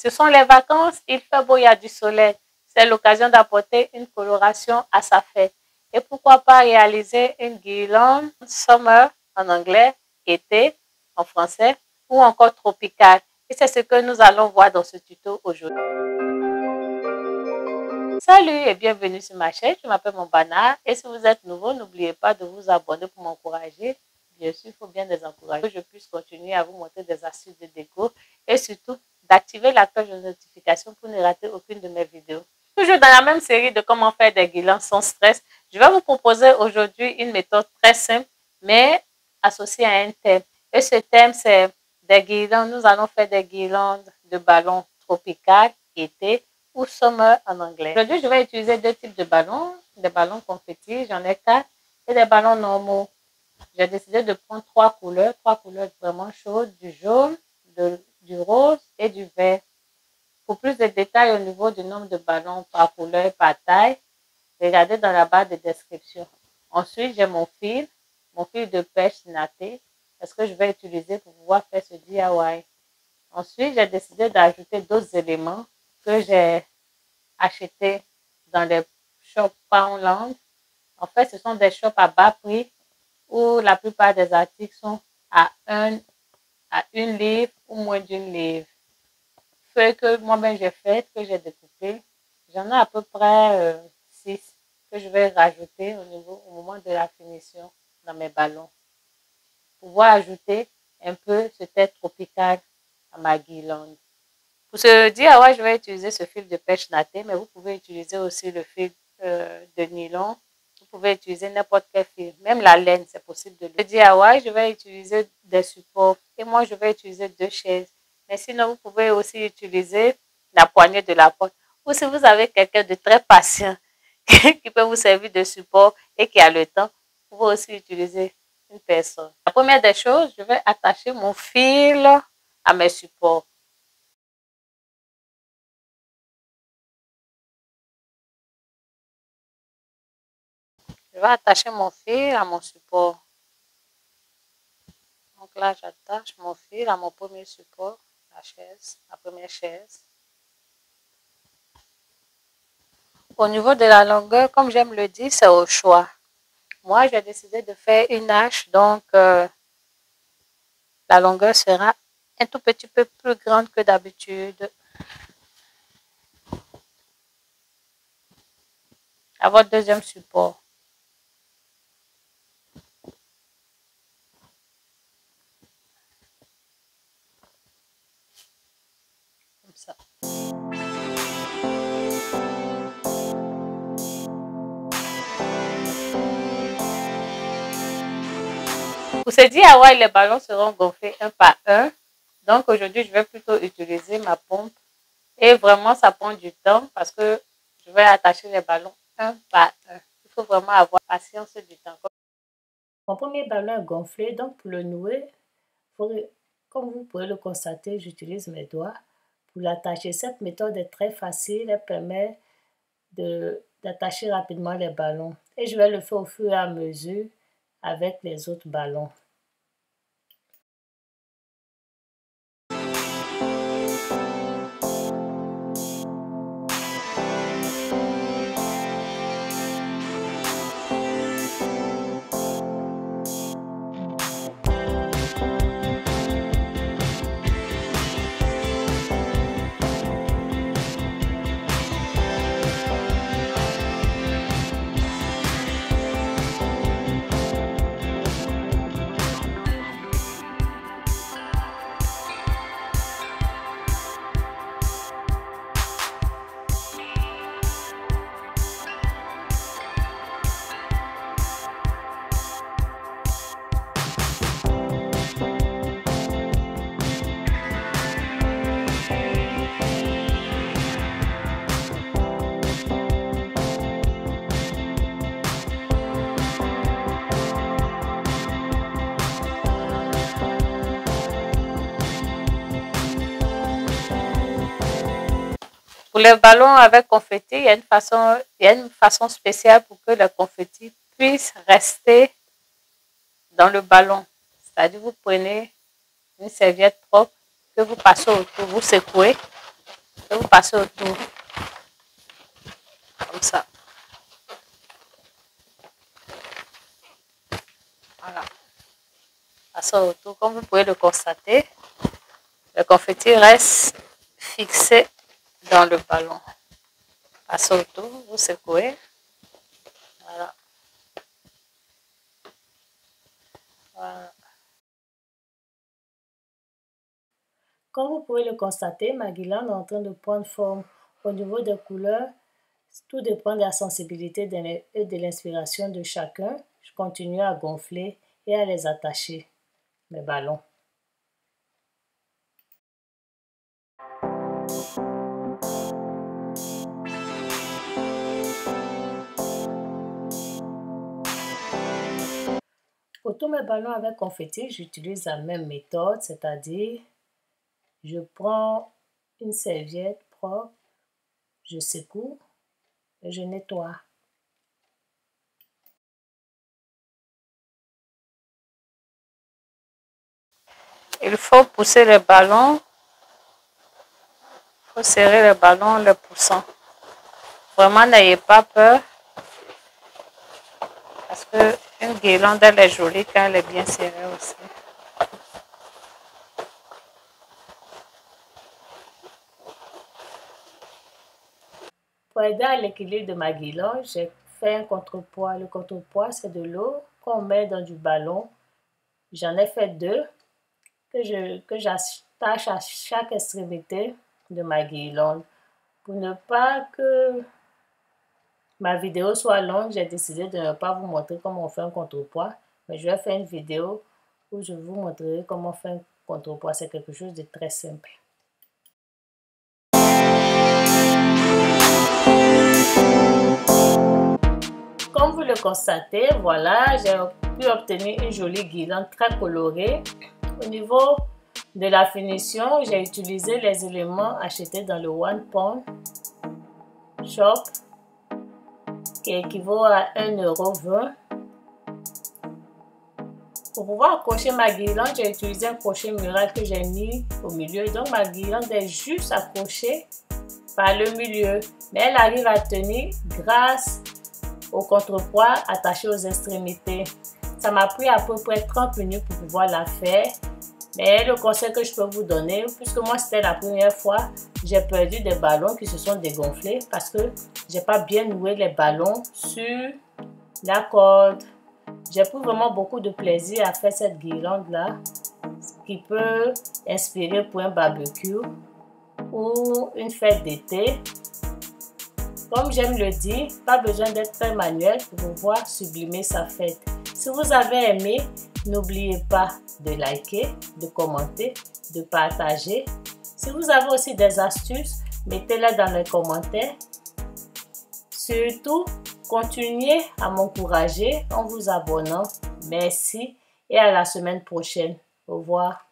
Ce sont les vacances, il fait beau, il y a du soleil. C'est l'occasion d'apporter une coloration à sa fête. Et pourquoi pas réaliser une guirlande summer en anglais, été en français ou encore tropical. Et c'est ce que nous allons voir dans ce tuto aujourd'hui. Salut et bienvenue sur ma chaîne, je m'appelle Mombana et si vous êtes nouveau, n'oubliez pas de vous abonner pour m'encourager. Bien sûr, il faut bien les encourager que je puisse continuer à vous montrer des astuces de déco et surtout d'activer la cloche de notification pour ne rater aucune de mes vidéos. Toujours dans la même série de comment faire des guirlandes sans stress, je vais vous proposer aujourd'hui une méthode très simple, mais associée à un thème. Et ce thème, c'est des guirlandes. Nous allons faire des guirlandes de ballons tropicales, été ou summer en anglais. Aujourd'hui, je vais utiliser deux types de ballons. Des ballons confettis, j'en ai quatre, et des ballons normaux. J'ai décidé de prendre trois couleurs, trois couleurs vraiment chaudes, du jaune, de, du rose et du vert. Pour plus de détails au niveau du nombre de ballons par couleur et par taille, regardez dans la barre de description. Ensuite, j'ai mon fil, mon fil de pêche natté, parce que je vais utiliser pour pouvoir faire ce DIY. Ensuite, j'ai décidé d'ajouter d'autres éléments que j'ai achetés dans les shops Poundland. En fait, ce sont des shops à bas prix où la plupart des articles sont à, un, à une livre ou moins d'une livre. Feuilles que moi-même j'ai fait, que j'ai découpé, j'en ai à peu près 6 euh, que je vais rajouter au, niveau, au moment de la finition dans mes ballons. Pour pouvoir ajouter un peu ce tête tropical à ma guirlande. Pour ce DIY, je vais utiliser ce fil de pêche natté, mais vous pouvez utiliser aussi le fil euh, de nylon pouvez utiliser n'importe quel fil, même la laine, c'est possible de le DIY. Je vais utiliser des supports et moi, je vais utiliser deux chaises. Mais sinon, vous pouvez aussi utiliser la poignée de la porte. Ou si vous avez quelqu'un de très patient qui peut vous servir de support et qui a le temps, vous pouvez aussi utiliser une personne. La première des choses, je vais attacher mon fil à mes supports. Je vais attacher mon fil à mon support. Donc là, j'attache mon fil à mon premier support, la chaise, la première chaise. Au niveau de la longueur, comme j'aime le dire, c'est au choix. Moi, j'ai décidé de faire une hache, donc euh, la longueur sera un tout petit peu plus grande que d'habitude. À votre deuxième support. Pour ce DIY, les ballons seront gonflés un par un. Donc aujourd'hui, je vais plutôt utiliser ma pompe. Et vraiment, ça prend du temps parce que je vais attacher les ballons un par un. Il faut vraiment avoir patience du temps. Mon premier ballon est gonflé, donc pour le nouer, comme vous pouvez le constater, j'utilise mes doigts l'attacher. Cette méthode est très facile, elle permet d'attacher rapidement les ballons. Et je vais le faire au fur et à mesure avec les autres ballons. Pour les ballons avec confetti, il y a une façon, il y a une façon spéciale pour que le confetti puisse rester dans le ballon. C'est-à-dire, vous prenez une serviette propre que vous passez autour, vous secouez Et vous passez autour. Comme ça. Voilà. Passez autour. Comme vous pouvez le constater, le confetti reste fixé dans le ballon. Passez autour, vous secouez. Voilà. Voilà. Comme vous pouvez le constater, ma guirlande est en train de prendre forme. Au niveau des couleurs, tout dépend de la sensibilité et de l'inspiration de chacun. Je continue à gonfler et à les attacher, mes ballons. Tous mes ballons avec confetti, j'utilise la même méthode, c'est-à-dire je prends une serviette propre, je secoue et je nettoie. Il faut pousser les ballons, il faut serrer les ballons en les poussant. Vraiment, n'ayez pas peur parce qu'une guirlande, elle est jolie quand elle est bien serrée aussi. Pour aider à l'équilibre de ma guirlande, j'ai fait un contrepoids. Le contrepoids, c'est de l'eau qu'on met dans du ballon. J'en ai fait deux que je que j'attache à chaque extrémité de ma guirlande. Pour ne pas que ma vidéo soit longue, j'ai décidé de ne pas vous montrer comment on fait un contrepoids, mais je vais faire une vidéo où je vous montrerai comment faire un contrepoids. C'est quelque chose de très simple. Comme vous le constatez, voilà, j'ai pu obtenir une jolie guirlande très colorée. Au niveau de la finition, j'ai utilisé les éléments achetés dans le One Pound Shop qui équivaut à 1,20€. Pour pouvoir accrocher ma guirlande, j'ai utilisé un crochet mural que j'ai mis au milieu. Donc ma guirlande est juste accrochée par le milieu. Mais elle arrive à tenir grâce au contrepoids attaché aux extrémités. Ça m'a pris à peu près 30 minutes pour pouvoir la faire. Mais le conseil que je peux vous donner, puisque moi c'était la première fois, j'ai perdu des ballons qui se sont dégonflés parce que j'ai pas bien noué les ballons sur la corde. J'ai pris vraiment beaucoup de plaisir à faire cette guirlande là, qui peut inspirer pour un barbecue ou une fête d'été. Comme j'aime le dire, pas besoin d'être très manuel pour pouvoir sublimer sa fête. Si vous avez aimé, n'oubliez pas de liker, de commenter, de partager. Si vous avez aussi des astuces, mettez-les dans les commentaires. Surtout, continuez à m'encourager en vous abonnant. Merci et à la semaine prochaine. Au revoir.